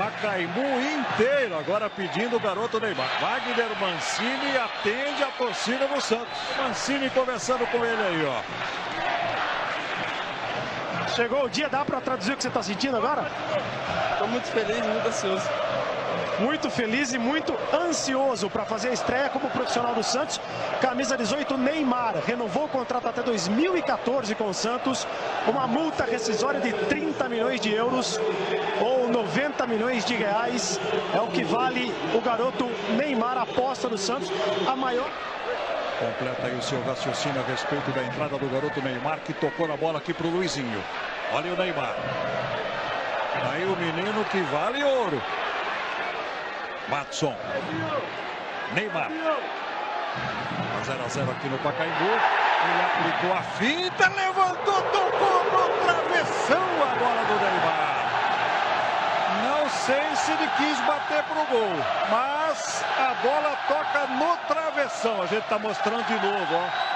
Pacaembu inteiro agora pedindo o garoto Neymar. Wagner Mancini atende a torcida do Santos. Mancini conversando com ele aí, ó. Chegou o dia, dá para traduzir o que você está sentindo agora? Estou muito feliz, muito ansioso. Muito feliz e muito ansioso para fazer a estreia como profissional do Santos. Camisa 18, Neymar. Renovou o contrato até 2014 com o Santos. Uma multa rescisória de 30 milhões de euros ou 90 milhões de reais. É o que vale o garoto Neymar, aposta do Santos. A maior. Completa aí o seu raciocínio a respeito da entrada do garoto Neymar, que tocou na bola aqui para o Luizinho. Olha o Neymar. Aí o menino que vale ouro. Matson. Neymar. 0 a 0 aqui no Pacaembu. Ele aplicou a finta, levantou, tocou no travessão a bola do Neymar. Não sei se ele quis bater pro gol, mas a bola toca no travessão. A gente está mostrando de novo, ó.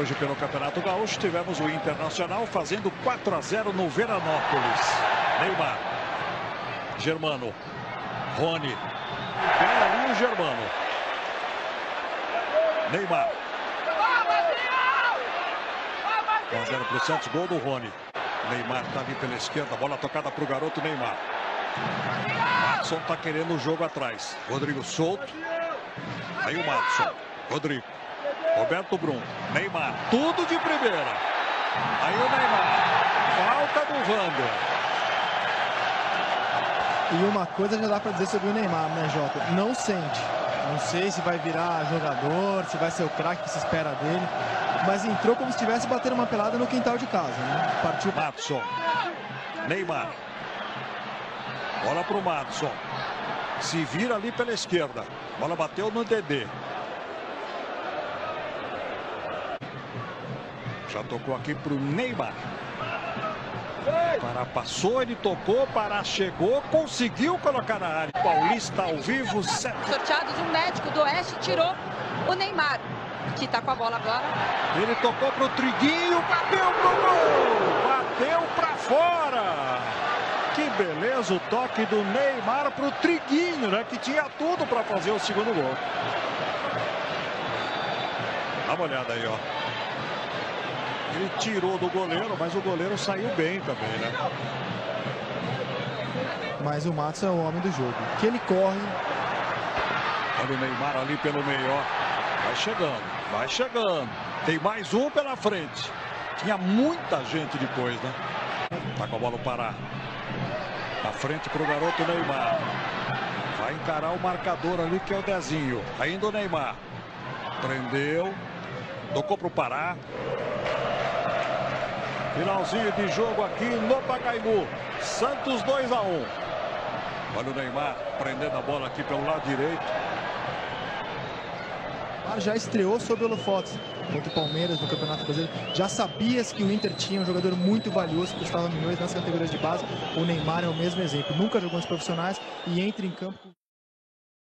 Hoje pelo Campeonato Gaúcho tivemos o Internacional fazendo 4 a 0 no Veranópolis. Neymar. Germano. Rony. Tem ali o Germano. Neymar. 1 a 0 para o Santos, gol do Rony. Neymar está ali pela esquerda, bola tocada para o garoto Neymar. Matson está querendo o jogo atrás. Rodrigo solto. Aí o Matson. Rodrigo. Roberto Brum. Neymar. Tudo de primeira. Aí o Neymar. Falta do Wander. E uma coisa já dá para dizer sobre o Neymar, né, Jota? Não sente. Não sei se vai virar jogador, se vai ser o craque que se espera dele. Mas entrou como se estivesse batendo uma pelada no quintal de casa, né? Partiu. Matson. Neymar. Bola para o Matson. Se vira ali pela esquerda. Bola bateu no Dedê. Já tocou aqui para o Neymar. Pará passou, ele tocou, Pará chegou, conseguiu colocar na área. Paulista ao vivo. Certo. Sorteados, um médico do Oeste tirou o Neymar, que está com a bola agora. Ele tocou para o Triguinho, bateu pro gol! Bateu para fora! Que beleza o toque do Neymar para o Triguinho, né? Que tinha tudo para fazer o segundo gol. Dá uma olhada aí, ó. Ele tirou do goleiro, mas o goleiro saiu bem também, né? Mas o Matos é o homem do jogo. Que ele corre. Olha o Neymar ali pelo meio, ó. Vai chegando, vai chegando. Tem mais um pela frente. Tinha muita gente depois, né? Tá com a bola parar. Na frente pro garoto Neymar. Vai encarar o marcador ali que é o Dezinho. Ainda o Neymar. Prendeu. Tocou pro Pará. Finalzinho de jogo aqui no Pacaembu. Santos 2 a 1. Olha o Neymar prendendo a bola aqui pelo lado direito. Já estreou sob o holofotes contra o Palmeiras no Campeonato Brasileiro. Já sabias que o Inter tinha um jogador muito valioso, custava milhões nas categorias de base. O Neymar é o mesmo exemplo. Nunca jogou nos profissionais e entra em campo.